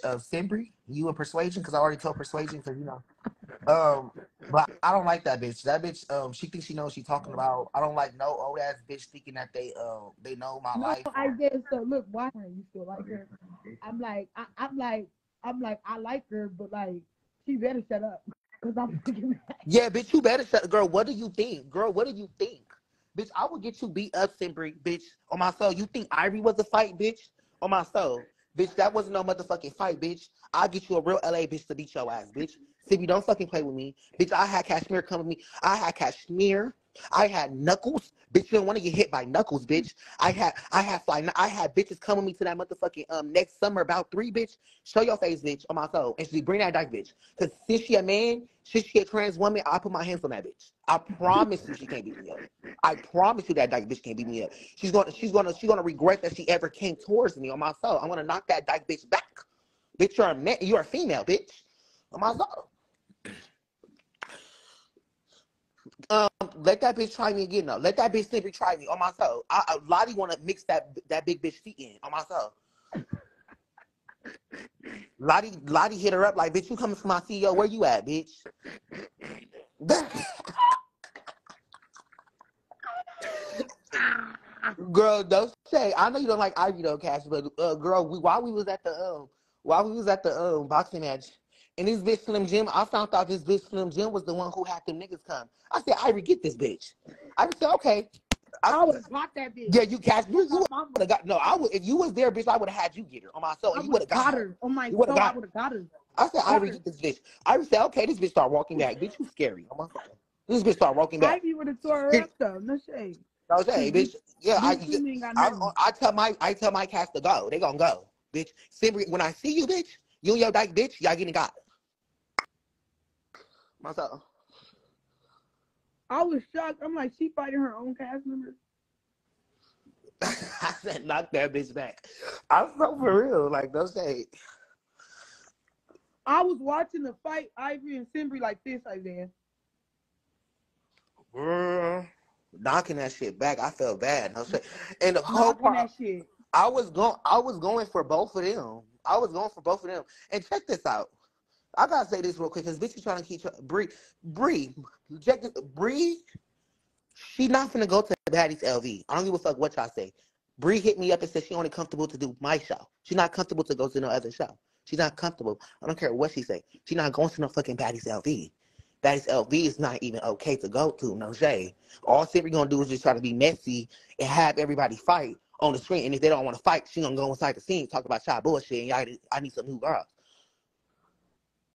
of Simbri, you and Persuasion, because I already told Persuasion, because you know. Um, but I don't like that bitch. That bitch, um, she thinks she knows she talking about. I don't like no old ass bitch thinking that they um they know my No, life. I guess so. Look, why are you still like her? I'm like, I, I'm like, I'm like, I like her, but like, she better shut up, cause I'm thinking mad. Yeah, bitch, you better shut. Girl, what do you think? Girl, what do you think? Bitch, I will get you beat up, Simbri, bitch. On my soul, you think Ivory was a fight, bitch? On my soul, bitch, that wasn't no motherfucking fight, bitch. I'll get you a real LA bitch to beat your ass, bitch. Sibby, don't fucking play with me, bitch. I had Kashmir come with me. I had Kashmir. I had Knuckles, bitch. You don't want to get hit by Knuckles, bitch. I had, I had fly. I had bitches come with me to that motherfucking um next summer about three, bitch. Show your face, bitch, on my soul, and she bring that dyke, bitch. Cause since she a man, since she a trans woman, I put my hands on that bitch. I promise you, she can't beat me up. I promise you that dyke bitch can't beat me up. She's gonna, she's gonna, she's gonna regret that she ever came towards me on my soul. I'm gonna knock that dyke bitch back. Bitch, you're a man, you're a female, bitch. On my soul. Um, let that bitch try me again though. Let that bitch Simbri try me on my soul. I, I Lottie wanna mix that that big bitch feet in on my soul. Lottie, Lottie hit her up like, bitch, you coming from my CEO? Where you at, bitch? girl, don't say. I know you don't like Ivy though, Kash, but uh, girl, we, while we was at the um, while we was at the um boxing match, and this bitch Slim Jim, I found out this bitch Slim Jim was the one who had them niggas come. I said, Ivy, get this bitch. I said, okay. I would have got that bitch. Yeah, you Kash, you, you I would have got no. I would if you was there, bitch. I would have had you get her on my soul. and You would have got got her. Oh my You would've I would have got her. I said, Ivy, get this bitch. Ivy said, okay, this bitch start walking back. Bitch, you scary. On my soul. This bitch start walking back. Ivy would have tore her up though. No shade. I was saying, bitch. Yeah, I, I. I tell my I tell my cast to go. They gonna go, bitch. Simbri, when I see you, bitch, you and your dyke, bitch, y'all getting got. Myself. I was shocked. I'm like, she fighting her own cast members. I said, knock that bitch back. I'm so for real. Like, don't say. I was watching the fight, Ivory and Simbri like this, Isaiah. Girl, knocking that shit back. I felt bad. No shit. And the whole part, that. I was going. I was going for both of them. I was going for both of them. And check this out. I gotta say this real quick because bitch is trying to keep Bree. Bree. Bree, she not finna go to Baddies LV. I don't give a fuck what y'all say. Bree hit me up and said she only comfortable to do my show. She's not comfortable to go to no other show. She's not comfortable. I don't care what she say. She's not going to no fucking Baddies LV. Baddies LV is not even okay to go to. No shade. All Siri gonna do is just try to be messy and have everybody fight on the screen. And if they don't want to fight, she gonna go inside the scene talk about child bullshit and y'all. I need some new girls.